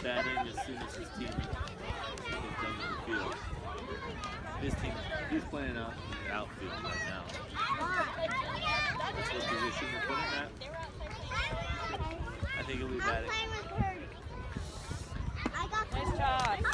put that in as soon as his team gets done with the field. His team, he's playing out in the outfield right now. That's what position you're putting at. I think he'll be batting. Nice job.